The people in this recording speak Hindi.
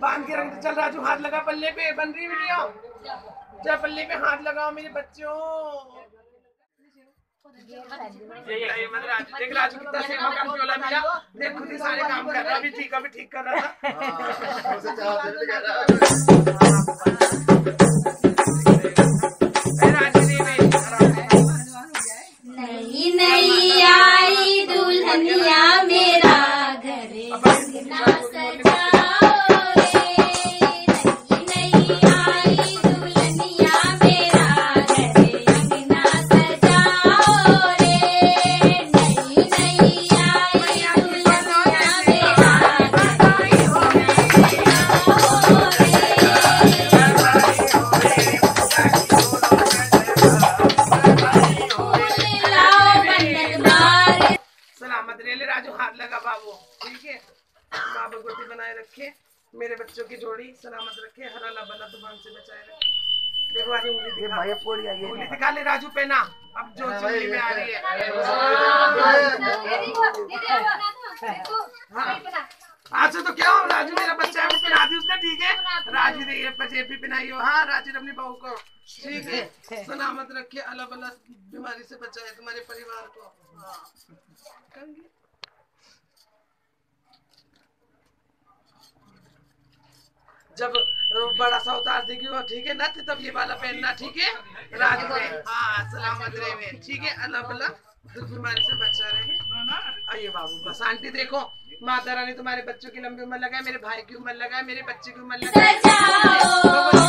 बाँध के रंग चल राजू हाथ लगा, पल्ले पे, बन रही वीडियो। चल पल्ले पे हाथ लगाओ मेरे बच्चों। देख राजू कितना सेवा का प्योला मिला? देख खुद ही सारे काम कर रहा अभी ठीक अभी ठीक कर रहा था। ठीक है? माँ भगवती बनाए रखे मेरे बच्चों की जोड़ी सलामत रखे हरा लबला तुफान से बचाए रखे। देखो आज उंगली दिखा उंगली दिखा ले राजू पहना। अब जो चुंगली में आ रही है। अच्छा तो क्या हो राजू मेरा बच्चा है वो पहना दी उसने ठीक है? राजू ने ये पंजेबी पहनाई हो। हाँ राजू ने अपनी बहू को ठीक है सलामत रखे अल्लाह बल्ला बीमारी से बचाए तुम्हारे परिवार को। हाँ। जब बड़ा सा उतार देगी वो ठीक है ना तब ये वाला पहनना ठीक है? रात में। हाँ सलामत रहे। ठीक है अल्लाह दुख बीमारी से बचा रहे। आइए बाबू बस आंटी देखो माता रानी तुम्हारे बच्चों की लंबी उम्र लगाए मेरे भाई की उम्र लगाए मेरे बच्चे की उम्र लगाए।